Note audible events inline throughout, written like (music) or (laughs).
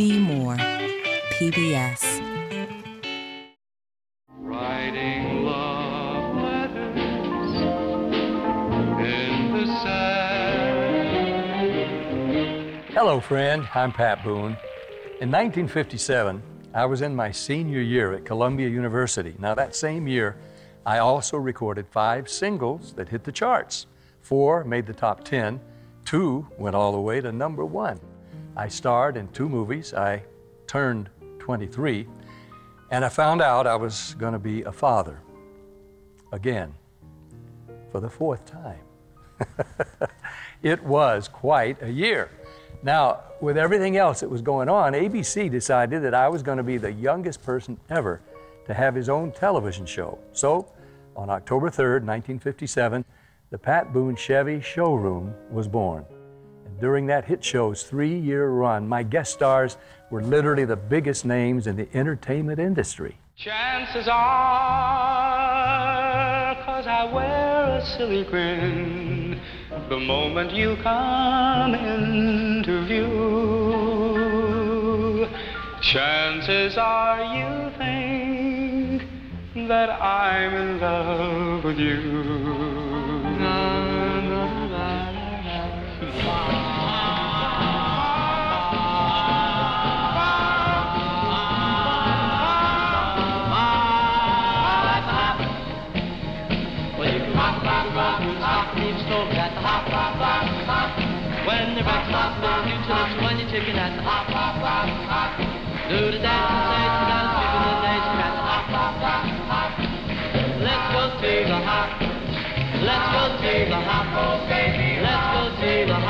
Be more. PBS. Writing love letters in the sand. Hello, friend. I'm Pat Boone. In 1957, I was in my senior year at Columbia University. Now, that same year, I also recorded five singles that hit the charts. Four made the top 10, two went all the way to number one. I starred in two movies. I turned 23, and I found out I was going to be a father again for the fourth time. (laughs) it was quite a year. Now, with everything else that was going on, ABC decided that I was going to be the youngest person ever to have his own television show. So, on October 3rd, 1957, the Pat Boone Chevy showroom was born. During that hit show's three year run, my guest stars were literally the biggest names in the entertainment industry. Chances are, cause I wear a silly grin the moment you come into view. Chances are you think that I'm in love with you. Na, When the you when you're at the hop, hop, hop, hop. Do the dance the the hop. Let's go to the hop. Let's go to the hop, oh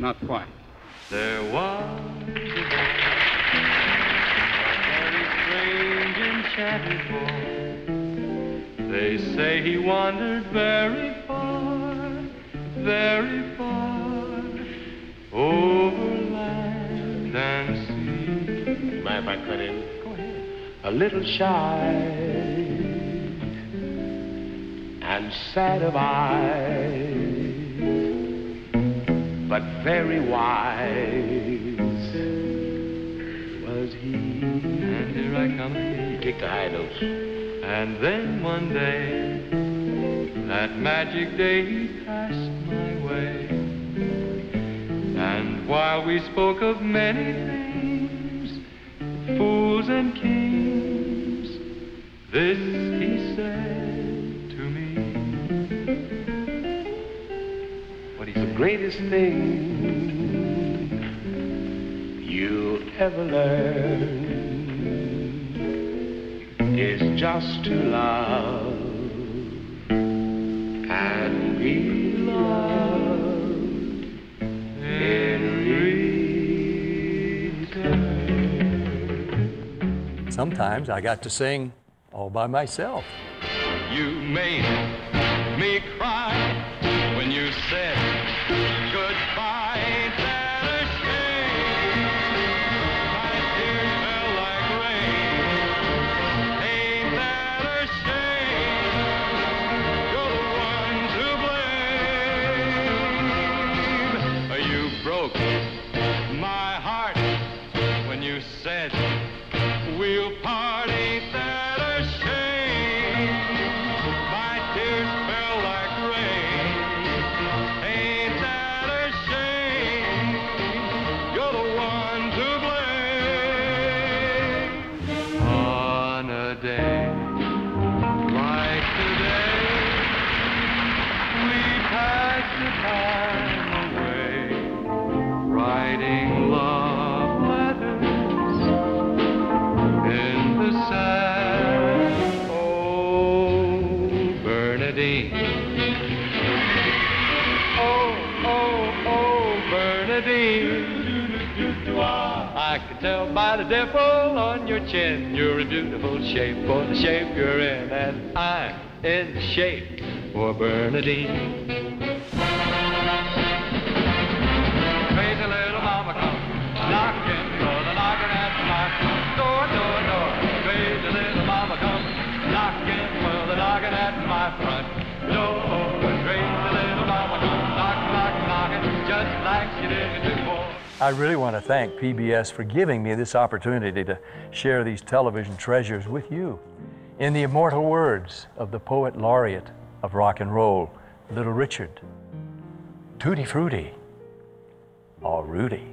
Not quite. There was a very strange, enchanted boy. They say he wandered very far, very far, over land and sea. Mind if I cut in? Go ahead. A little shy and sad of eyes, but very wise was he. And here I come again. Take the high notes. And then one day, that magic day he passed my way. And while we spoke of many things, fools and kings, this he said greatest thing you'll ever learn is just to love and be loved in return. Sometimes I got to sing all by myself. You made me cry when you said can tell by the dimple on your chin. You're in beautiful shape for the shape you're in, and I'm in shape for Bernadine. I really want to thank PBS for giving me this opportunity to share these television treasures with you. In the immortal words of the poet laureate of rock and roll, Little Richard, Tutti Frutti, or Rudy.